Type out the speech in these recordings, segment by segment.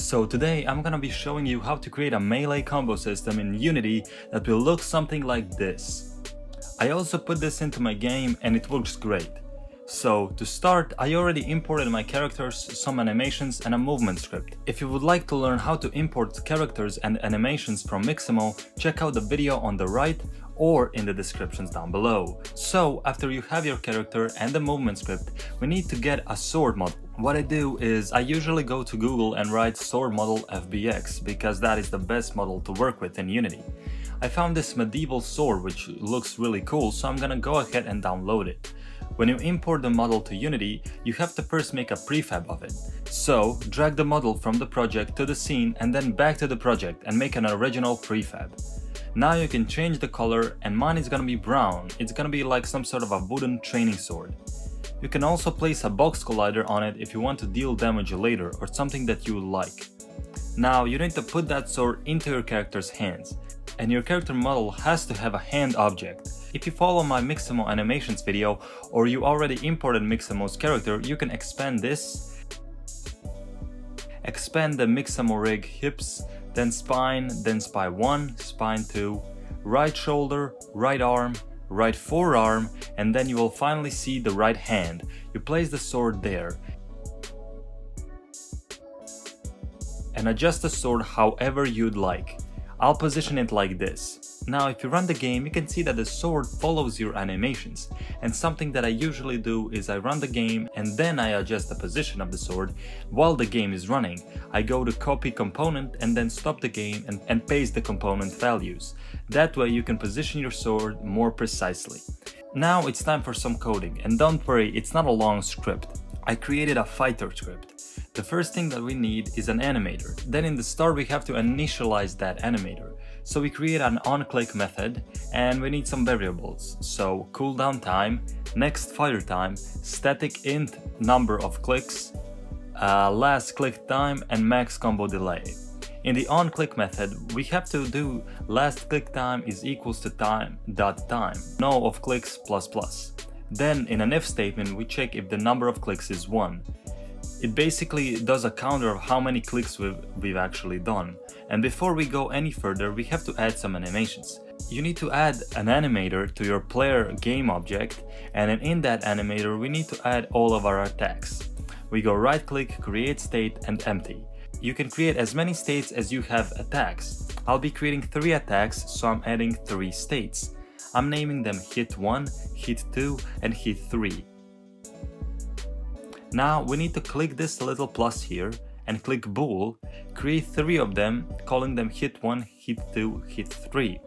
So today I'm gonna be showing you how to create a melee combo system in Unity that will look something like this. I also put this into my game and it works great. So to start, I already imported my characters, some animations and a movement script. If you would like to learn how to import characters and animations from Mixamo, check out the video on the right or in the descriptions down below. So after you have your character and the movement script, we need to get a sword model. What I do is I usually go to Google and write sword model FBX because that is the best model to work with in Unity. I found this medieval sword which looks really cool so I'm gonna go ahead and download it. When you import the model to Unity, you have to first make a prefab of it. So, drag the model from the project to the scene and then back to the project and make an original prefab. Now you can change the color and mine is gonna be brown, it's gonna be like some sort of a wooden training sword. You can also place a box collider on it if you want to deal damage later or something that you like. Now you need to put that sword into your character's hands, and your character model has to have a hand object. If you follow my Mixamo animations video or you already imported Mixamo's character, you can expand this, expand the Mixamo rig hips, then spine, then spine 1, spine 2, right shoulder, right arm, right forearm, and then you will finally see the right hand. You place the sword there. And adjust the sword however you'd like. I'll position it like this. Now if you run the game you can see that the sword follows your animations and something that I usually do is I run the game and then I adjust the position of the sword while the game is running. I go to copy component and then stop the game and, and paste the component values. That way you can position your sword more precisely. Now it's time for some coding and don't worry it's not a long script. I created a fighter script. The first thing that we need is an animator. Then in the start we have to initialize that animator. So we create an onClick method and we need some variables. So cooldown time, next fire time, static int number of clicks, uh, last click time and max combo delay. In the onClick method, we have to do last click time is equals to time dot time, no of clicks plus plus. Then in an if statement, we check if the number of clicks is 1. It basically does a counter of how many clicks we've, we've actually done. And before we go any further, we have to add some animations. You need to add an animator to your player game object, and in that animator we need to add all of our attacks. We go right click, create state and empty. You can create as many states as you have attacks. I'll be creating 3 attacks, so I'm adding 3 states. I'm naming them hit 1, hit 2 and hit 3. Now we need to click this little plus here and click bool, create three of them, calling them hit 1, hit 2, hit 3.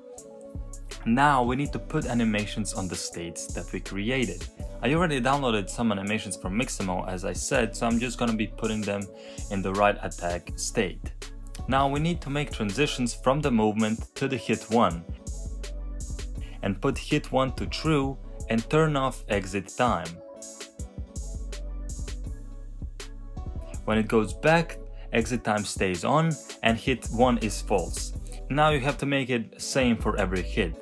Now we need to put animations on the states that we created. I already downloaded some animations from Mixamo as I said, so I'm just gonna be putting them in the right attack state. Now we need to make transitions from the movement to the hit 1 and put hit 1 to true and turn off exit time. When it goes back, exit time stays on and hit 1 is false. Now you have to make it same for every hit.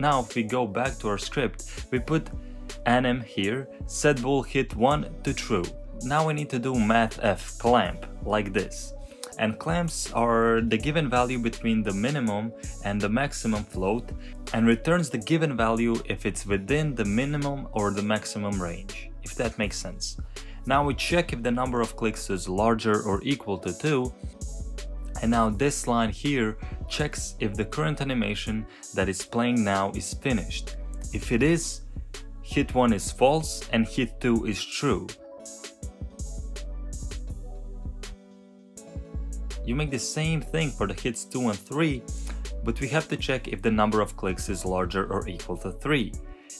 Now if we go back to our script, we put anim here, set bool hit 1 to true. Now we need to do mathf clamp, like this. And clamps are the given value between the minimum and the maximum float and returns the given value if it's within the minimum or the maximum range, if that makes sense. Now we check if the number of clicks is larger or equal to 2 and now this line here checks if the current animation that is playing now is finished. If it is, hit 1 is false and hit 2 is true. You make the same thing for the hits 2 and 3, but we have to check if the number of clicks is larger or equal to 3.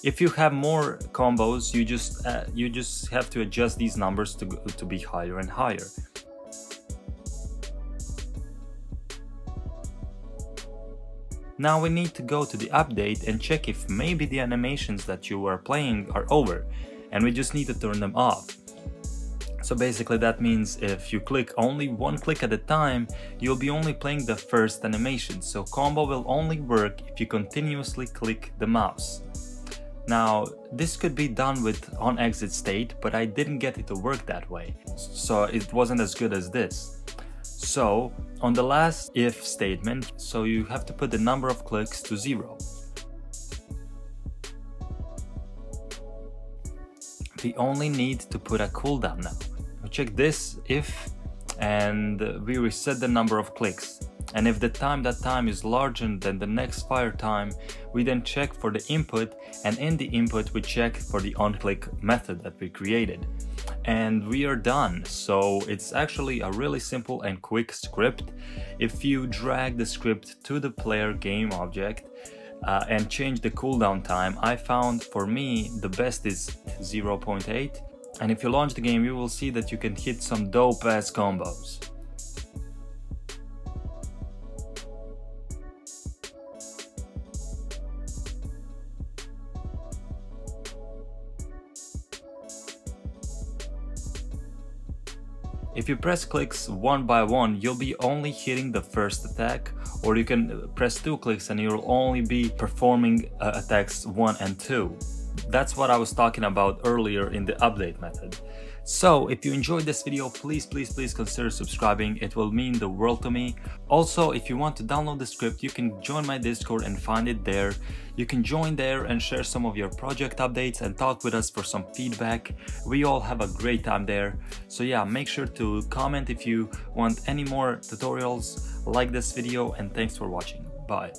If you have more combos, you just uh, you just have to adjust these numbers to, to be higher and higher. Now we need to go to the update and check if maybe the animations that you are playing are over and we just need to turn them off. So basically that means if you click only one click at a time, you'll be only playing the first animation, so combo will only work if you continuously click the mouse. Now, this could be done with on exit state, but I didn't get it to work that way, so it wasn't as good as this. So, on the last if statement, so you have to put the number of clicks to zero. We only need to put a cooldown now. We check this if and we reset the number of clicks. And if the time dot time is larger than the next fire time, we then check for the input and in the input we check for the on-click method that we created. And we are done. So it's actually a really simple and quick script. If you drag the script to the player game object, uh, and change the cooldown time, I found for me the best is 0.8 and if you launch the game you will see that you can hit some dope ass combos. If you press clicks one by one, you'll be only hitting the first attack, or you can press two clicks and you'll only be performing uh, attacks one and two. That's what I was talking about earlier in the update method. So if you enjoyed this video, please, please, please consider subscribing. It will mean the world to me. Also, if you want to download the script, you can join my Discord and find it there. You can join there and share some of your project updates and talk with us for some feedback. We all have a great time there. So yeah, make sure to comment if you want any more tutorials like this video and thanks for watching. Bye.